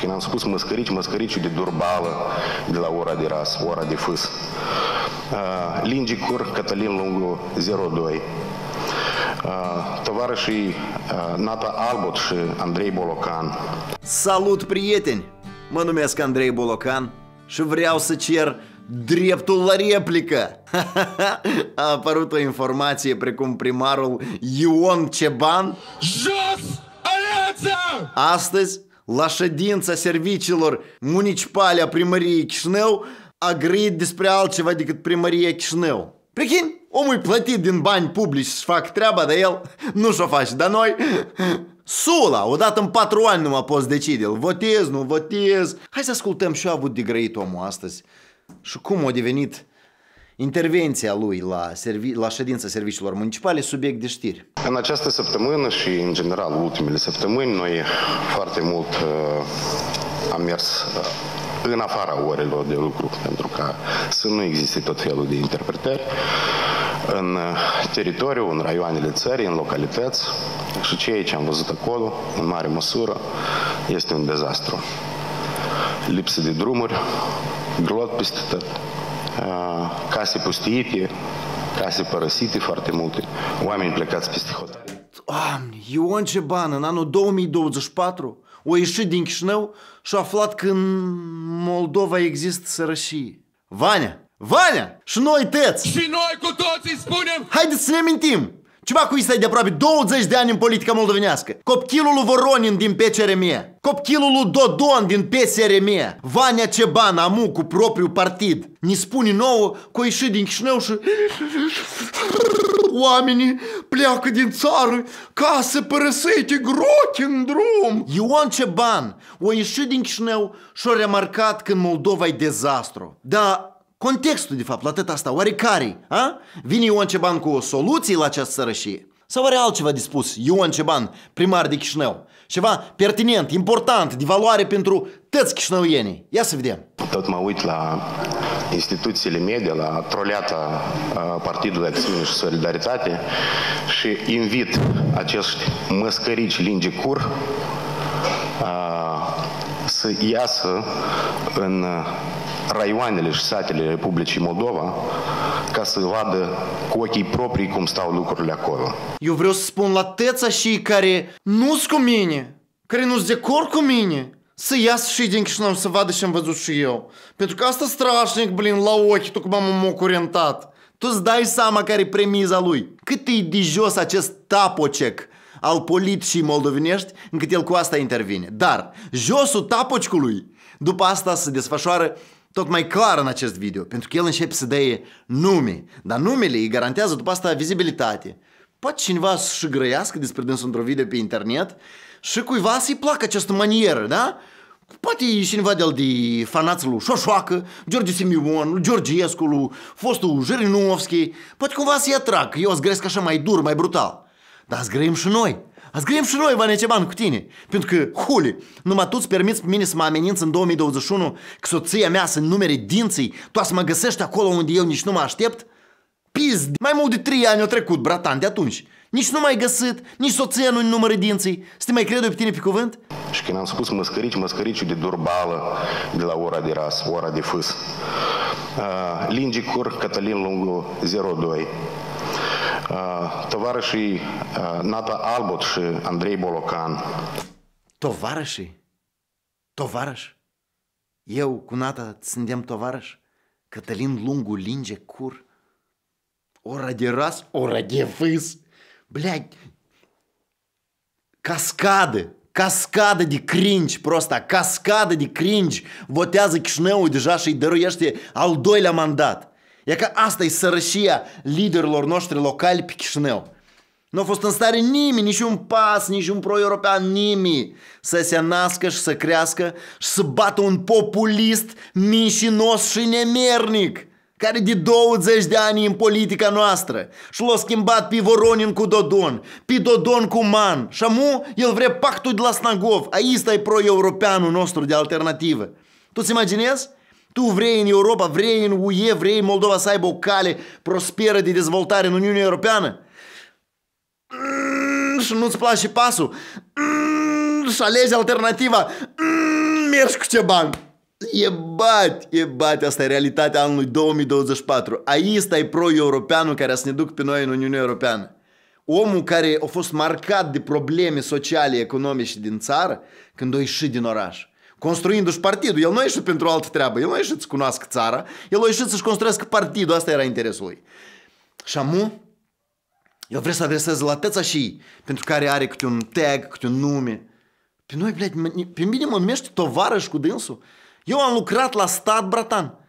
când am spus măscărici, măscăriciul de durbală de la ora de ras, ora de fâs. Uh, Lingi Cur, Cătălin Lungu, 02. Uh, tovarășii uh, Nata Albot și Andrei Bolocan. Salut, prieteni! Mă numesc Andrei Bolocan și vreau să cer dreptul la replică. A apărut o informație precum primarul Ion Ceban Jos Alianța! Astăzi, la ședința serviciilor municipale a primăriei Chișinău, a grăit despre altceva decât primăria Chișinău. Prechini, omul e plătit din bani publici să fac treaba, dar el nu și-o face. Dar noi, Sula, odată în patru ani nu mă poți decide, îl votez, nu votez. Hai să ascultăm ce a avut de grăit omul astăzi și cum a devenit intervenția lui la, servi- la ședința serviciilor municipale subiect de știri. În această săptămână și, în general, ultimele săptămâni, noi foarte mult uh, am mers uh, în afara orelor de lucru, pentru ca să nu existe tot felul de interpretări în uh, teritoriu, în raioanele țării, în localități și ceea ce am văzut acolo, în mare măsură, este un dezastru. Lipsă de drumuri, glot peste tot, uh, case pustiite, case părăsite foarte multe, oameni plecați peste hotare. Doamne, Ion Ceban în anul 2024 o ieșit din Chișinău și a aflat că în Moldova există sărășie. Vania, Vania și noi tăți! Și noi cu toții spunem Haideți să ne mintim! Ceva cu este de aproape 20 de ani în politica moldovenească. Copchilul lui Voronin din PCRM. Copchilul lui Dodon din PSRM. Vania Ceban, amu cu propriul partid. Ne spune nouă că a ieșit din Chișinău și... Oamenii pleacă din țară ca să părăsește grochi în drum. Ion Ceban a ieșit din Chișinău și a remarcat că în Moldova e dezastru. Dar Contextul, de fapt, la atât asta, oarecare, a? Vine Ion Ceban cu o soluție la această sărășie? Sau are altceva de spus Ion Ceban, primar de Chișinău? Ceva pertinent, important, de valoare pentru toți chișinăuienii. Ia să vedem. Tot mă uit la instituțiile media, la troleata Partidului Acțiune și Solidaritate și invit acești măscărici lingi cur să iasă în raioanele și satele Republicii Moldova ca să vadă cu ochii proprii cum stau lucrurile acolo. Eu vreau să spun la teța și care nu sunt cu mine, care nu sunt de acord cu mine, să iasă și din Chișinău să vadă ce am văzut și eu. Pentru că asta strașnic, blin, la ochi, tu cum am m curentat. Tu îți dai seama care e premiza lui. Cât e de jos acest tapocec al politicii moldovenești, încât el cu asta intervine. Dar josul tapocului, după asta se desfășoară tot mai clar în acest video, pentru că el începe să dea nume, dar numele îi garantează după asta vizibilitate. Poate cineva să-și grăiască despre dânsul într-o video pe internet și cuiva să-i placă această manieră, da? Poate e cineva de-al de fanații lui Șoșoacă, George Simion, Georgiescu, lui fostul Jirinovski, poate cumva să-i atrag, că eu zgresc așa mai dur, mai brutal. Dar zgrăim și noi. Zgrăim și noi, Vane Ceban, cu tine. Pentru că, huli, numai tu îți permiți pe mine să mă ameninți în 2021 că soția mea să numere dinții, tu să mă găsești acolo unde eu nici nu mă aștept? Pizd, mai mult de 3 ani au trecut, bratan, de atunci. Nici nu mai găsit, nici soția nu numără dinții. Să te mai cred pe tine pe cuvânt? Și când am spus măscărici, măscăriciul de durbală de la ora de ras, ora de fâs. Uh, Lingi Cur, Cătălin Lungu, 02 Tovarășii Nata Albot și Andrei Bolocan. Tovarășii? Tovarăș? Eu cu Nata suntem tovarăș? Cătălin Lungu linge cur? Ora de ras, ora de fâs. Блядь, cascadă, cascadă de cringe, prosta, cascadă de cringe votează Chișinăul deja și îi dăruiește al doilea mandat. E că asta e sărășia liderilor noștri locali pe Chișinău. Nu a fost în stare nimeni, nici un pas, nici un pro-european, nimeni să se nască și să crească și să bată un populist mincinos și nemernic care de 20 de ani în politica noastră și l-a schimbat pe Voronin cu Dodon, pe Dodon cu Man și amu el vrea pactul de la Snagov. Aici e pro-europeanul nostru de alternativă. Tu-ți imaginezi? Tu vrei în Europa, vrei în UE, vrei Moldova să aibă o cale prosperă de dezvoltare în Uniunea Europeană? Mm, și nu-ți place pasul? Mm, și alegi alternativa? Mm, ierși cu ce bani. E bat, e bat, asta e realitatea anului 2024. Aici e pro-europeanul care să ne duc pe noi în Uniunea Europeană. Omul care a fost marcat de probleme sociale, economice din țară, când a ieșit din oraș Construindu-și partidul. El nu a ieșit pentru altă treabă. El nu a ieșit să cunoască țara. El a ieșit să-și construiască partidul. Asta era interesul lui. Și amu, el vrea să adreseze la tăța și pentru care are câte un tag, câte un nume. Pe noi, blядь, pe mine mă numește tovarăș cu dânsul. Eu am lucrat la stat, bratan.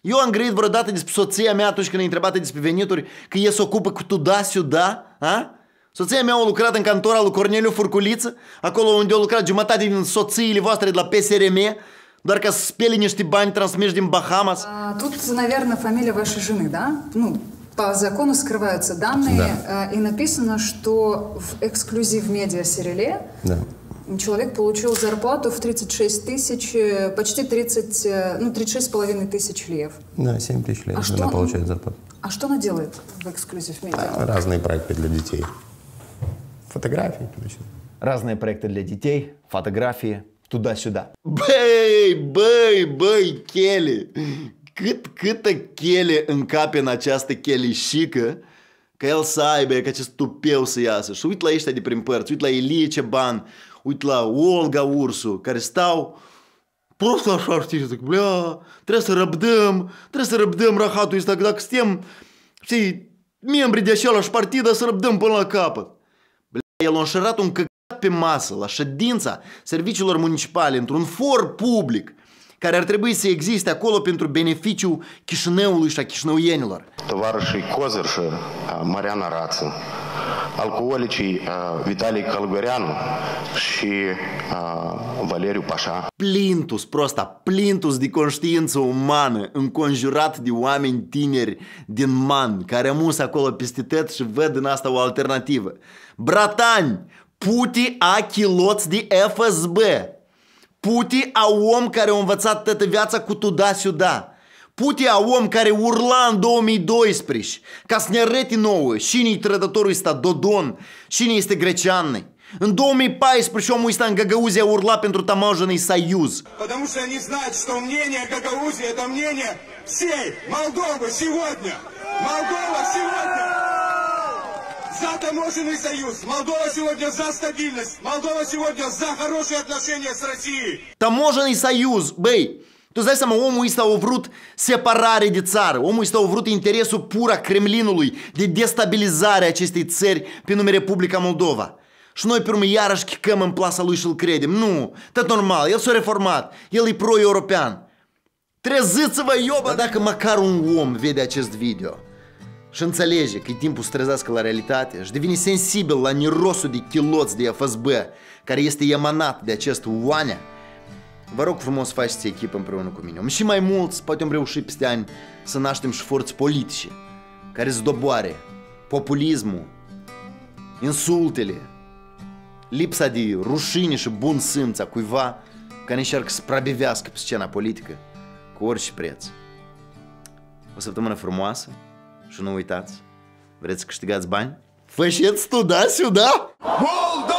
Eu am grăit vreodată despre soția mea atunci când e întrebată despre venituri, că e se ocupă cu tu da, da, a? Soția mea a lucrat în cantora lui Corneliu Furculiță, acolo unde au lucrat jumătate din soțiile voastre de la PSRM, doar ca să spele niște bani transmiși din Bahamas. Тут, наверное, фамилия вашей жены, да? Ну, по закону скрываются данные, да. и написано, что в эксклюзив медиа сериале да. человек получил зарплату в 36 тысяч, почти 30, ну, 36 с половиной тысяч лев. Да, 7 тысяч лев А она что- получает зарплату. А что она делает в эксклюзив медиа? А, Разные проекты для детей. Фотографии, точно. Разные проекты для детей, фотографии, tуда-сюда. Băi, băi, băi, chele! Cât, câtă chele încape în această chelișică ca el să aibă, ca acest tupeu să iasă. Și uit la ăștia de prin părți, uit la Elie Ceban, uit la Olga Ursu, care stau prost așa, știi, zic, blea, trebuie să răbdăm, trebuie să răbdăm rahatul ăsta, că dacă suntem, știi, membri de același partid, să răbdăm până la capăt. el a înșirat un căcat pe masă la ședința serviciilor municipale într-un for public care ar trebui să existe acolo pentru beneficiu Chișinăului și a chișinăuienilor. Tovarășii Cozăr și Mariana Rață alcoolicii а, Vitalie Călgăreanu și а, Valeriu Pașa. Plintus, prosta, plintus de conștiință umană, înconjurat de oameni tineri din man, care amus acolo peste tot și văd în asta o alternativă. Bratani, puti a chiloți de FSB, puti a om care a învățat toată viața cu tuda-siuda, puti a om care urla în 2012 ca să ne arăte nouă cine-i trădătorul ăsta Dodon, cine este greceană. În 2014 omul ăsta în Găgăuzia urla pentru tamojenii Союз. Потому что они знают, что мнение Гагаузии это мнение всей Молдовы сегодня. Молдова сегодня за таможенный союз. Молдова сегодня за стабильность. Молдова сегодня за хорошие отношения с Россией. Tamojenii Союz, băi, tu îți dai seama, omul ăsta a vrut separare de țară, omul ăsta a vrut interesul pur a Kremlinului de destabilizare a acestei țări pe nume Republica Moldova. Și noi pe urmă iarăși chicăm în plasa lui și îl credem. Nu, tot normal, el s-a reformat, el e pro-european. Treziți-vă, ioba! Dar dacă măcar un om vede acest video și înțelege că e timpul să trezească la realitate și devine sensibil la nirosul de chiloți de FSB care este emanat de acest oanea, Vă rog frumos să faceți echipă împreună cu mine. Și mai mulți, poate am reușit peste ani să naștem și forți politice care să doboare populismul, insultele, lipsa de rușine și bun simț a cuiva care încearcă să prabivească pe scena politică cu orice preț. O săptămână frumoasă și nu uitați, vreți să câștigați bani? Faceți tu, da, da? Moldova!